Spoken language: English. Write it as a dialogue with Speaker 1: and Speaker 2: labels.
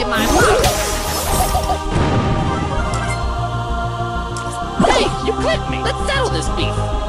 Speaker 1: get my. Hey, you clipped me. Let's settle this beef.